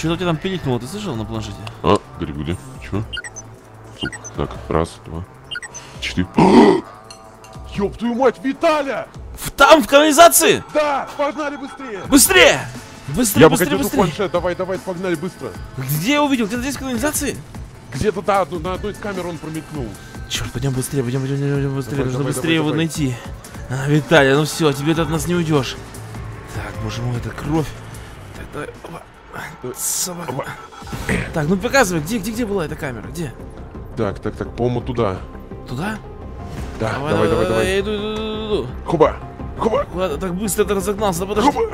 Что-то тебя там пиликнуло, ты слышал на планшете? А, где? Чё? Сука, так, раз, два, четыре. Ёб твою мать, Виталя! В, там, в канализации! Да, погнали быстрее! Быстрее! Быстрее, Я быстрее, быстрее! планшет, давай, давай, погнали быстро. Где я увидел? Где-то здесь в канализации? Где-то, да, на одной из камер он промелькнул. Черт, пойдем быстрее, пойдем, пойдем, пойдем быстрее. Давай, Нужно давай, быстрее давай, его давай. найти. А, Виталий, ну все, тебе ты от нас не уйдешь. Так, боже мой, это кровь. Так, давай. Давай. Собака. Так, ну показывай, где, где, где была эта камера? Где? Так, так, так, по-моему, туда. Туда? Да, давай, давай, давай. Я иду, иду, иду, иду. Хуба, хуба, Куда так быстро ты разогнался? Да подожди. хуба.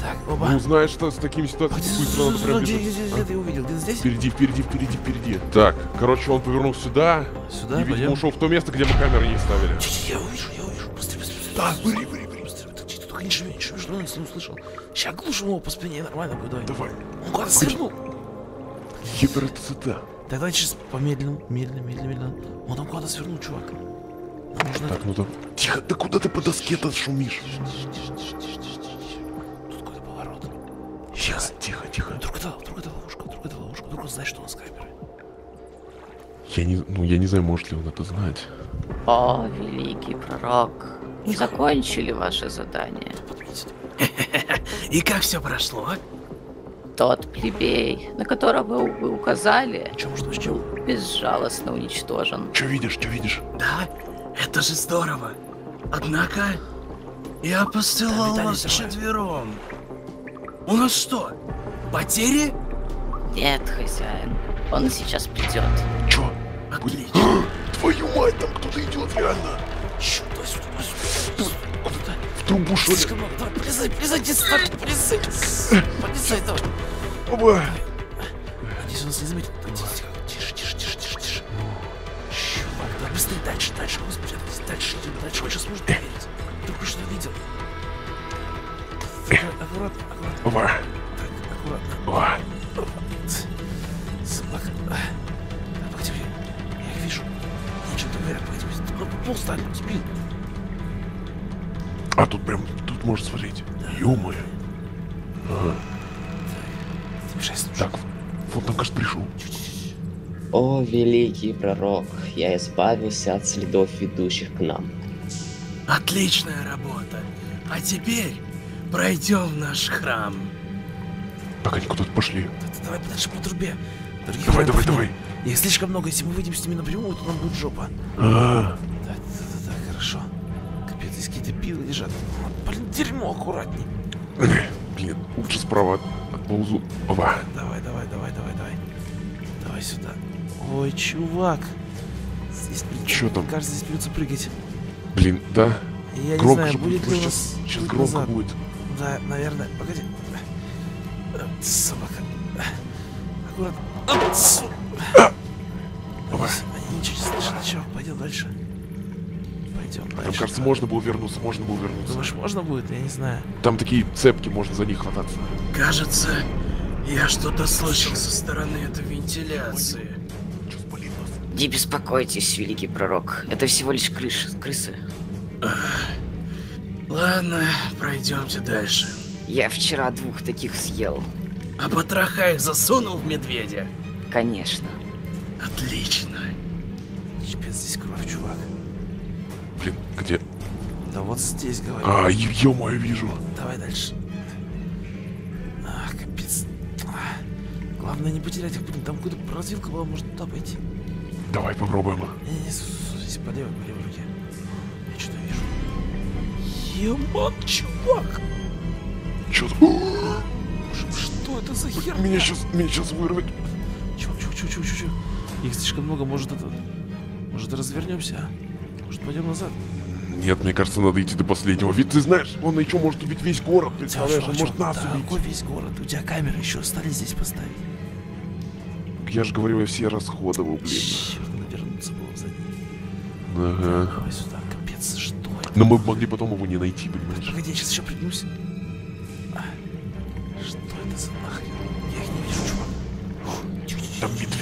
Так, оба. Ну, знаешь, что с такими ситуациями быстро надо прям где, где, где, ты увидел? Где здесь? Впереди, впереди, впереди, впереди. Так, короче, он повернул сюда Сюда, и, видимо, ушел в то место, где мы камеры не ставили. Я увижу, я увижу. Быстрее, быстрее. Да, быстрее, бери. Быстрее, тихо, только не шуми, не услышал. Сейчас глушим его по спине, нормально будет, давай. Давай. Он куда-то свернул. Так, давай сейчас помедленно, медленно, медленно, медленно. Он там куда-то свернул, чувак. Нам нужно... Так, ну там. Тихо, да куда ты по доске-то шумишь? Тише, тише, тише, тише, тише, тише. Тут какой-то поворот. Сейчас, тихо, тихо. Вдруг это, вдруг это ловушка, вдруг это ловушка, вдруг он знает, что у нас камеры. Я не, ну, я не знаю, может ли он это знать. О, великий пророк, мы закончили ваше задание. И как все прошло? Тот плебей, на которого вы указали, Че, может, быть, чем? безжалостно уничтожен. Что видишь, что видишь? Да, это же здорово. Однако, я посылал Виталий, вас четвером. У нас что, потери? Нет, хозяин, он сейчас придет. Чё? Отлично. Твою мать, там кто-то идет реально. В трубу что ли? Давай, полезай, полезай, сюда, полезай. Полезай, давай. Оба. Надеюсь, он нас не заметит. Тише, тише, тише, тише, тише, тише. Чувак, давай быстрее, дальше, дальше, господи, дальше идем, дальше, он сейчас может проверить. Только что видел. Аккуратно, аккуратно, Оба. так, аккуратно. Оба. Собака. Погоди, я их вижу. Что-то пол стали, спин. А тут прям, тут можно смотреть. Ага. Не мешай, слушай. Так, вот там, кажется, пришел. О, великий пророк, я избавился от следов, ведущих к нам. Отличная работа. А теперь пройдем в наш храм. Так, они куда-то пошли. Да, Давай подальше по трубе. Других Давай, давай, нет. Их слишком много, если мы выйдем с ними напрямую, то нам будет жопа. А, Да, да, да, да, хорошо. Капец, здесь какие-то пилы лежат. Блин, дерьмо, аккуратней. Блин, лучше справа от- отползу. Оба. Давай, давай, давай, давай, давай. Давай сюда. Ой, чувак. Здесь, при- Чё там? Кажется, здесь придется прыгать. Блин, да. Я громко не знаю, будет ли у Сейчас, нас сейчас путь громко назад. будет. Да, наверное. Погоди. Собака. Аккуратно. Они ничего не слышат. Чё, пойдем дальше. Пойдем Там, дальше. кажется, можно было вернуться, можно было вернуться. Думаешь, можно будет? Я не знаю. Там такие цепки, можно за них хвататься. Кажется, я что-то слышал со стороны этой вентиляции. Не беспокойтесь, великий пророк, это всего лишь крыш, крысы. Ладно, пройдемте дальше. Я вчера двух таких съел. А потроха их засунул в медведя? Конечно. Отлично. Пипец, здесь кровь, чувак. Блин, где? Да вот здесь, говорю. А, ё-моё, вижу. Давай дальше. Ах, капец. А, Главное не потерять их, блин, там какая-то развилка была, может туда пойти. Давай попробуем. Не-не-не, с- с- здесь по левой, по левой руке. Я что-то вижу. Еман, чувак! Чё что это за херня? Меня сейчас, меня сейчас вырвет. Чувак, чувак, чувак, чувак. Их слишком много, может это... Может развернемся, а? Может пойдем назад? Нет, мне кажется, надо идти до последнего. Ведь ты знаешь, он еще может убить весь город, представляешь? Он может нас да, убить. какой весь город? У тебя камеры еще остались здесь поставить. Я же говорю, я все расходовал, блин. Черт, надо вернуться было за ним. Ага. Давай сюда, капец, что это? Но мы могли потом его не найти, понимаешь? Погоди, я сейчас еще пригнусь.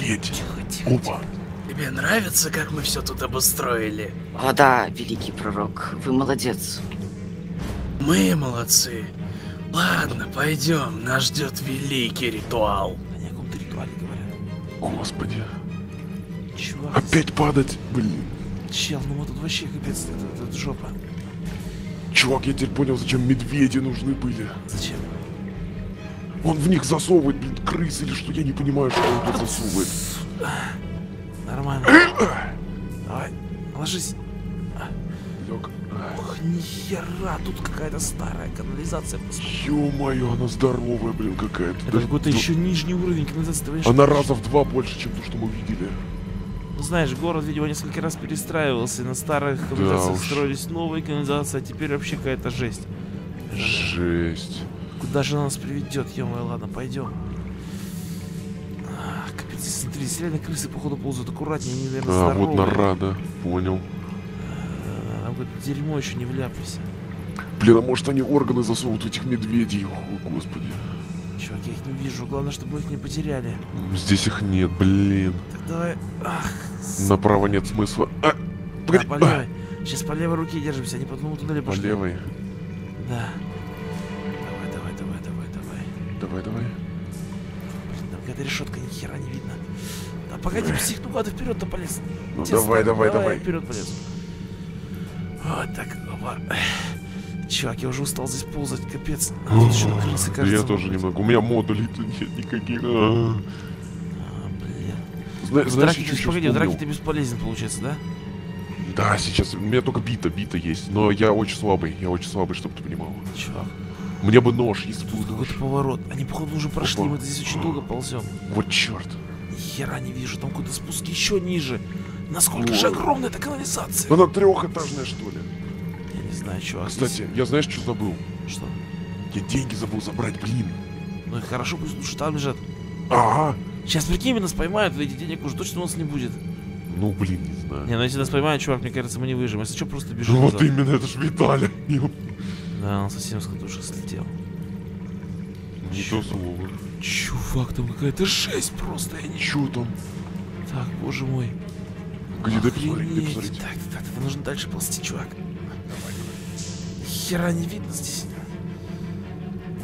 Медведь. Тихо, тихо. Опа. Тебе нравится, как мы все тут обустроили? О да, великий пророк, вы молодец. Мы молодцы. Ладно, пойдем, нас ждет великий ритуал. Они о каком-то ритуале говорят. Господи. Чувак, Опять падать, блин. чел, ну вот тут вообще капец, это, это жопа. Чувак, я теперь понял, зачем медведи нужны были. Зачем? Он в них засовывает, блин, крыс или что, я не понимаю, что он тут засовывает. Нормально. Давай, ложись. Лёг. Ох, нихера, тут какая-то старая канализация. Ё-моё, она здоровая, блин, какая-то. Это Даже- какой-то ну, еще нижний уровень канализации, понимаешь? Она раза в два больше, чем то, что мы видели. Ну, знаешь, город, видимо, несколько раз перестраивался, и на старых канализациях уж. строились новые канализации, а теперь вообще какая-то жесть. Жесть. Куда же она нас приведет, ё ладно, пойдем. А, капец, смотри, реально крысы, походу, ползают аккуратнее, они, наверное, А, вот здоровые. нарада. Понял. А, какое-то дерьмо еще не вляпайся. Блин, а может они органы у этих медведей? О, господи. Чувак, я их не вижу, главное, чтобы мы их не потеряли. Здесь их нет, блин. Так давай, ах, Направо нет смысла. А, погоди. Да, по левой. Сейчас по левой руке держимся, они по одному туннелю А, по пошли. левой. Да. Давай. Давай, давай. Блин, там какая-то решетка, ни хера не видно. Да погоди, псих, ну куда ты вперед-то полез? Ну Тебе давай, ста- давай, давай. вперед полез. Вот так, опа. Чувак, я уже устал здесь ползать, капец. А тут еще крысы, кажется. Я тоже быть. немного. У меня модулей-то нет никаких. А. А, блин. Зна- ты, чуть погоди, в драке ты бесполезен, получается, да? Да, сейчас. У меня только бита, бита есть. Но я очень слабый. Я очень слабый, чтобы ты понимал. Чувак, Мне бы нож, если бы какой-то поворот. Они, походу, уже прошли, Опа. мы здесь очень долго ползем. Вот черт. Хера не вижу, там куда спуски еще ниже. Насколько же Ой. огромная эта канализация? Она трехэтажная, что ли? Я не знаю, чувак. Кстати, я знаешь, что забыл? здесь- Что? Я деньги забыл забрать, блин. Ну и хорошо, пусть лучше там лежат. Ага. Сейчас прикинь, нас поймают, и этих денег уже точно у нас не будет. Ну, блин, не знаю. Не, ну если нас поймают, чувак, мне кажется, мы не выживем. Если что, просто бежим Ну вот именно, это ж Виталя. Да, он совсем с катушек слетел. Не то слово. Чувак, там какая-то жесть просто, я не... Чё там? Так, боже мой. Где, дай посмотреть, дай посмотреть. Так, так, так, нужно дальше ползти, чувак. Хера не видно здесь.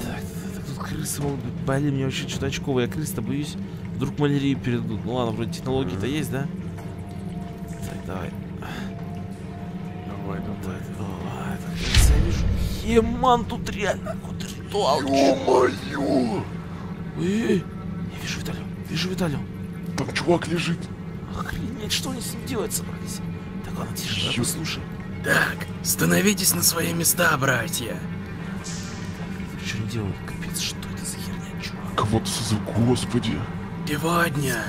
Так, так, так, тут крысы могут быть. Блин, мне вообще что-то очково. Я крыс-то боюсь. Вдруг малярию передадут. Ну ладно, вроде технологии-то есть, да? Так, давай. Давай, давай. Так, о, Еман, тут реально какой-то ритуал. Ё-моё! Эй, я вижу Виталию. Вижу Виталию. Там чувак лежит. Охренеть, что они с ним делают собрались? Так, ладно, тише, давай послушай. Так, становитесь на свои места, братья. Что они делают? Капец, что это за херня, чувак? Кого-то созыв, господи. Сегодня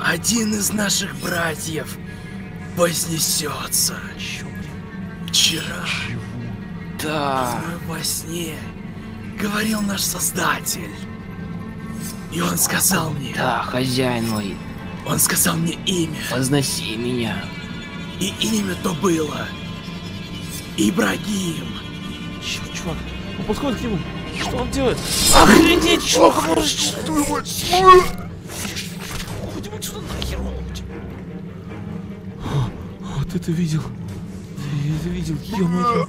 один из наших братьев вознесется. Чё, блин? Вчера Чего? Да. во сне говорил наш Создатель. И он сказал мне, Да, хозяин мой, он сказал мне имя. возноси меня. И имя то было Ибрагим. Черт, чувак, он подходит к нему. Что он делает? Охренеть, чувак, уходим. Вот это видел. Я это видел, ё-моё.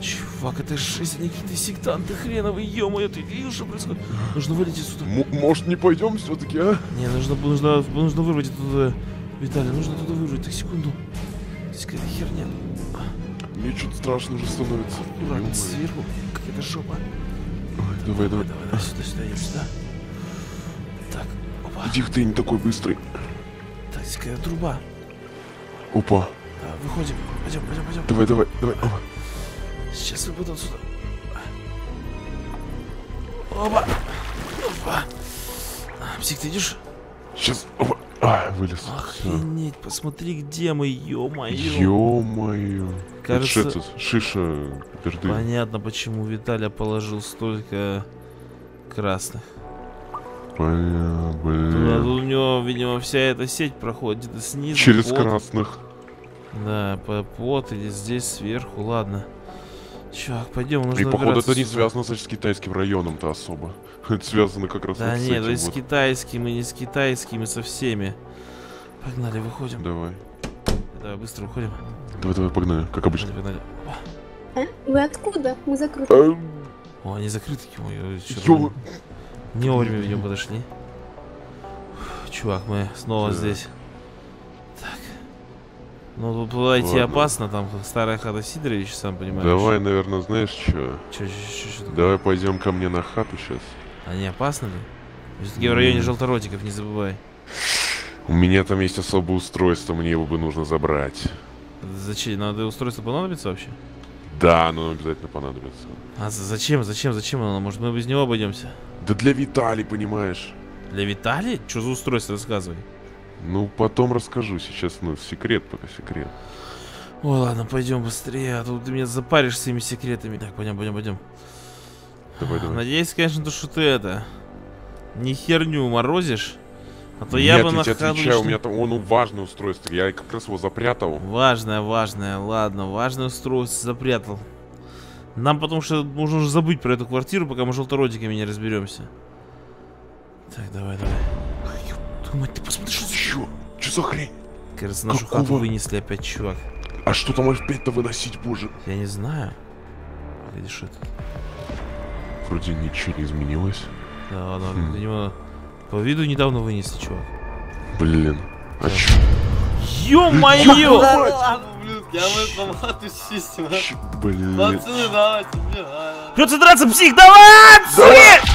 Чувак, это жесть, какие-то сектанты хреновые, ё-моё, ты видел, что происходит? Нужно вылететь сюда. М- может не пойдем все-таки, а? Не, нужно, нужно, нужно вырвать оттуда. Виталий, нужно туда вырвать, так секунду. Здесь какая-то херня. Мне что-то страшно уже становится. Ё-моё. сверху какая-то жопа. Ой, Давай, давай. Давай, давай, сюда, сюда, идем сюда. Так, опа. Иди ты не такой быстрый. Так, здесь какая-то труба. Опа. Выходим. Пойдем, пойдем, пойдем. Давай, давай, давай. Опа. Сейчас выпаду отсюда. Опа. Опа. А, Псих, ты идешь? Сейчас. Опа. А, вылез. Охренеть, посмотри, где мы, ё-моё. Ё-моё. Кажется- Это это? Шиша перды. Понятно, почему Виталя положил столько красных. Бля, бля. у него, видимо, вся эта сеть проходит снизу. Через под. красных. Да, по под или здесь сверху, ладно. Чувак, пойдем, нужно И походу это не сюда. связано с китайским районом-то особо. Это связано как раз Да вот с нет, этим то есть с вот. китайским и не с китайским, и со всеми. Погнали, выходим. Давай. Давай, быстро уходим. Давай, давай, погнали, как обычно. Погнали, погнали. Вы откуда? Мы закрыты. А, О, они закрыты. Ё- Не вовремя, видимо, подошли. Чувак, мы снова здесь. Ну, тут Ладно. опасно, там старая хата Сидорович, сам понимаешь. Давай, наверное, знаешь что? Чё, чё такое? Давай пойдем ко мне на хату сейчас. А не опасно ли? Все-таки в районе желторотиков, не забывай. У меня там есть особое устройство, мне его бы нужно забрать. Зачем? Надо устройство понадобится вообще? Да, оно обязательно понадобится. А за- зачем, зачем, зачем оно? Может, мы без него обойдемся? Да для Виталий, понимаешь? Для Виталия? Что за устройство, рассказывай. Ну, потом расскажу. Сейчас, ну, секрет пока секрет. Ой, ладно, пойдем быстрее, а то ты меня запаришь своими секретами. Так, пойдем, пойдем, пойдем. Давай, давай. Надеюсь, конечно, то, что ты это не херню морозишь. А то я Нет, бы на тебе отвечаю, у лишний- меня там, он важное устройство. Я как раз его запрятал. Важное, важное, ладно, важное устройство запрятал. Нам потому что нужно уже забыть про эту квартиру, пока мы желторотиками не разберемся. Так, давай, давай. Твою мать, ты посмотри, что Чё за хрень? Кажется, нашу Какого? хату вынесли опять, чувак. А что там опять-то выносить, боже? Я не знаю. Что это? Вроде ничего не изменилось. Да, ладно, Хм. для него по виду недавно вынесли, чувак. Блин. А Да. чё? Ё-моё! Да ладно, ублюдки, а мы помату чистим. а? чё? Блин. Пацаны, давайте, бегай. Придется драться, псих, давай! отсюда!